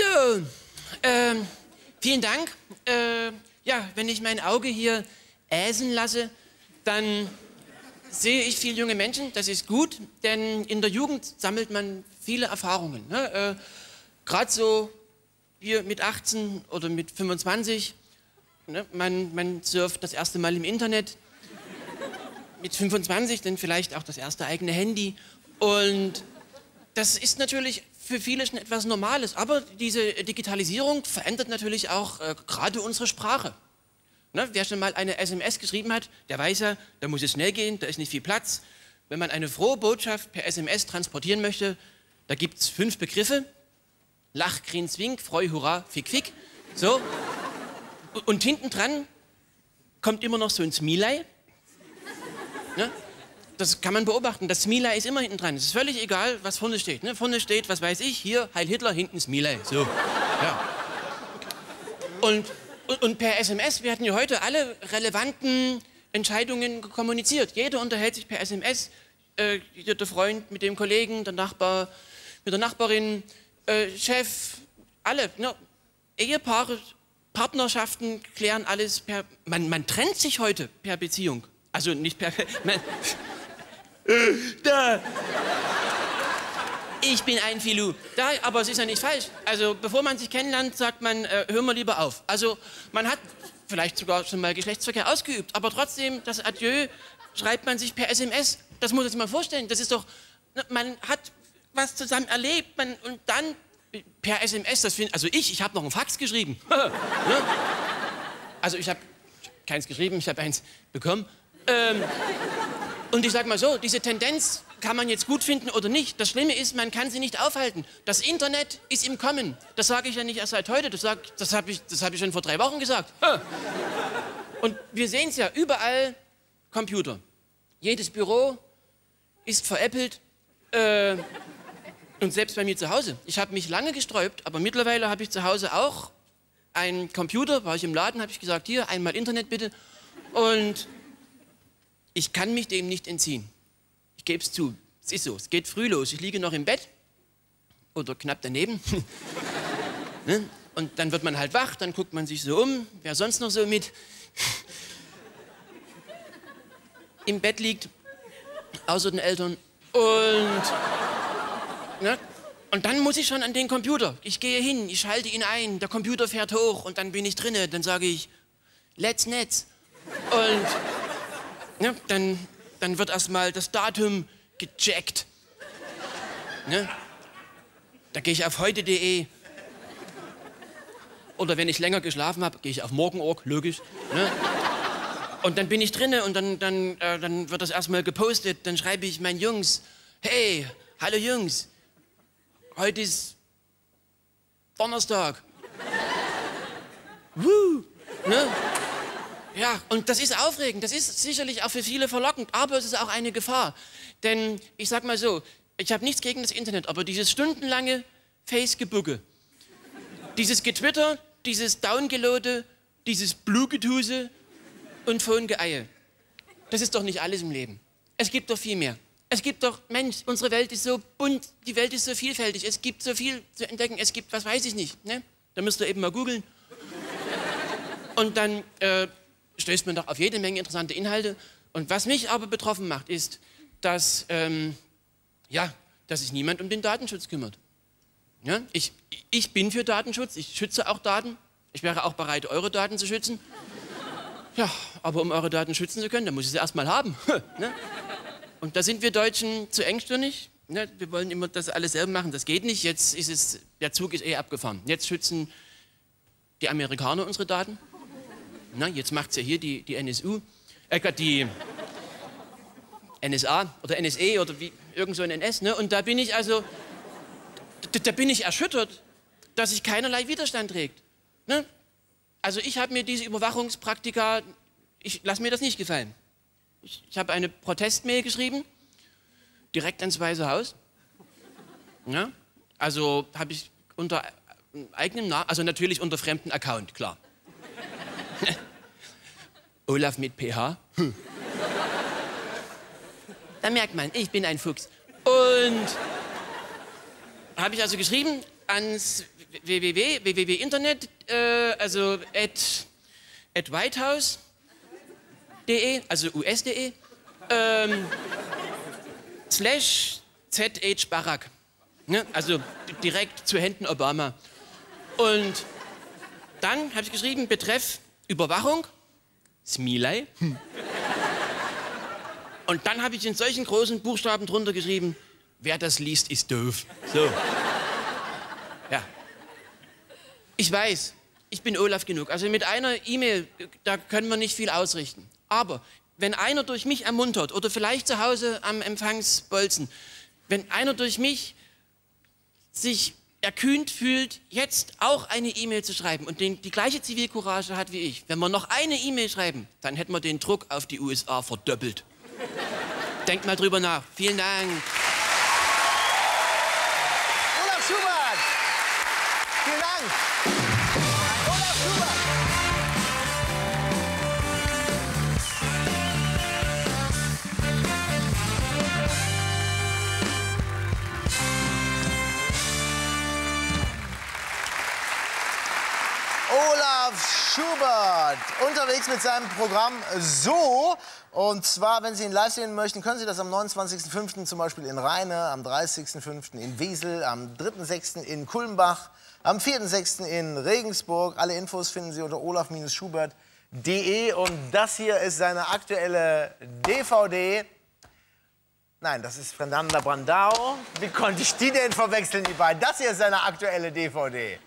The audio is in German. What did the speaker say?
So, ähm, vielen Dank. Äh, ja, wenn ich mein Auge hier äsen lasse, dann sehe ich viele junge Menschen. Das ist gut, denn in der Jugend sammelt man viele Erfahrungen. Ne? Äh, Gerade so hier mit 18 oder mit 25. Ne? Man, man surft das erste Mal im Internet. Mit 25 dann vielleicht auch das erste eigene Handy. Und das ist natürlich für viele schon etwas Normales. Aber diese Digitalisierung verändert natürlich auch äh, gerade unsere Sprache. Ne? Wer schon mal eine SMS geschrieben hat, der weiß ja, da muss es schnell gehen, da ist nicht viel Platz. Wenn man eine frohe Botschaft per SMS transportieren möchte, da gibt es fünf Begriffe. Lach, Grin, Zwink, Freu, Hurra, Fick, Fick. So. Und hinten dran kommt immer noch so ein Smiley. Ne? Das kann man beobachten. Das Smiley ist immer hinten dran. Es ist völlig egal, was vorne steht. Ne? Vorne steht, was weiß ich, hier Heil Hitler, hinten Smiley. So. Ja. Und, und, und per SMS werden ja heute alle relevanten Entscheidungen kommuniziert. Jeder unterhält sich per SMS. Äh, der Freund mit dem Kollegen, der Nachbar mit der Nachbarin, äh, Chef, alle. Ne? Ehepaare, Partnerschaften klären alles per. Man, man trennt sich heute per Beziehung. Also nicht per. Man, da. Ich bin ein Filou. Da, aber es ist ja nicht falsch. Also bevor man sich kennenlernt, sagt man, äh, hör mal lieber auf. Also man hat vielleicht sogar schon mal Geschlechtsverkehr ausgeübt, aber trotzdem, das Adieu schreibt man sich per SMS. Das muss man sich mal vorstellen. Das ist doch, ne, man hat was zusammen erlebt man, und dann per SMS, das finde also ich, ich habe noch einen Fax geschrieben. ne? Also ich habe keins geschrieben, ich habe eins bekommen. Ähm, und ich sage mal so, diese Tendenz kann man jetzt gut finden oder nicht. Das Schlimme ist, man kann sie nicht aufhalten. Das Internet ist im Kommen. Das sage ich ja nicht erst seit heute, das, das habe ich, hab ich schon vor drei Wochen gesagt. Und wir sehen es ja, überall Computer. Jedes Büro ist veräppelt. Äh, und selbst bei mir zu Hause. Ich habe mich lange gesträubt, aber mittlerweile habe ich zu Hause auch einen Computer, war ich im Laden, habe ich gesagt, hier, einmal Internet bitte. Und ich kann mich dem nicht entziehen. Ich gebe es zu. Es ist so, es geht früh los. Ich liege noch im Bett oder knapp daneben. ne? Und dann wird man halt wach, dann guckt man sich so um, wer sonst noch so mit im Bett liegt, außer den Eltern. Und Ne? Und dann muss ich schon an den Computer. Ich gehe hin, ich schalte ihn ein, der Computer fährt hoch und dann bin ich drinne. Dann sage ich, let's Netz. Und ne, dann, dann wird erstmal das Datum gecheckt. Ne? Da gehe ich auf heute.de. Oder wenn ich länger geschlafen habe, gehe ich auf Morgenorg, logisch. Ne? Und dann bin ich drinne und dann, dann, äh, dann wird das erstmal gepostet. Dann schreibe ich meinen Jungs, hey, hallo Jungs, Heute ist Donnerstag. Woo, ne? Ja, und das ist aufregend. Das ist sicherlich auch für viele verlockend, aber es ist auch eine Gefahr. Denn ich sag mal so, ich habe nichts gegen das Internet, aber dieses stundenlange Face-Gebucke, dieses Getwitter, dieses Downgeloade, dieses Blugetuse und Phone-Geeie, das ist doch nicht alles im Leben. Es gibt doch viel mehr. Es gibt doch, Mensch, unsere Welt ist so bunt, die Welt ist so vielfältig, es gibt so viel zu entdecken, es gibt, was weiß ich nicht, ne? Da müsst ihr eben mal googeln. Und dann äh, stößt man doch auf jede Menge interessante Inhalte. Und was mich aber betroffen macht, ist, dass, ähm, ja, dass sich niemand um den Datenschutz kümmert. Ja? Ich, ich bin für Datenschutz, ich schütze auch Daten. Ich wäre auch bereit, eure Daten zu schützen. Ja, aber um eure Daten schützen zu können, dann muss ich sie erst mal haben. ne? Und da sind wir Deutschen zu engstirnig. Ne? Wir wollen immer das alles selber machen. Das geht nicht. Jetzt ist es, der Zug ist eh abgefahren. Jetzt schützen die Amerikaner unsere Daten. Na, jetzt macht es ja hier die, die NSU, äh, die NSA oder NSE oder wie, irgend so ein NS. Ne? Und da bin ich also, da, da bin ich erschüttert, dass sich keinerlei Widerstand trägt. Ne? Also ich habe mir diese Überwachungspraktika, ich lasse mir das nicht gefallen. Ich, ich habe eine Protestmail geschrieben, direkt ans Weiße Haus. Ja? Also habe ich unter eigenem Namen, also natürlich unter fremden Account, klar. Olaf mit PH. Hm. Da merkt man, ich bin ein Fuchs. Und habe ich also geschrieben ans www, www Internet, äh, also at, at whitehouse.de, also us.de, ähm, slash zh Barack. Ne? Also direkt zu Händen Obama. Und dann habe ich geschrieben, betreff Überwachung, Smiley. Und dann habe ich in solchen großen Buchstaben drunter geschrieben, wer das liest, ist doof. So. Ja. Ich weiß, ich bin Olaf genug. Also mit einer E-Mail, da können wir nicht viel ausrichten. Aber wenn einer durch mich ermuntert oder vielleicht zu Hause am Empfangsbolzen, wenn einer durch mich sich erkühnt fühlt, jetzt auch eine E-Mail zu schreiben und den, die gleiche Zivilcourage hat wie ich, wenn wir noch eine E-Mail schreiben, dann hätten wir den Druck auf die USA verdoppelt. Denkt mal drüber nach. Vielen Dank. Olaf Schubert! Vielen Dank! Olaf Schubert unterwegs mit seinem Programm So. Und zwar, wenn Sie ihn live sehen möchten, können Sie das am 29.05. zum Beispiel in Rheine, am 30.05. in Wesel, am 3.06. in Kulmbach, am 4.06. in Regensburg. Alle Infos finden Sie unter olaf-schubert.de. Und das hier ist seine aktuelle DVD. Nein, das ist Fernanda Brandao. Wie konnte ich die denn verwechseln, die beiden? Das hier ist seine aktuelle DVD.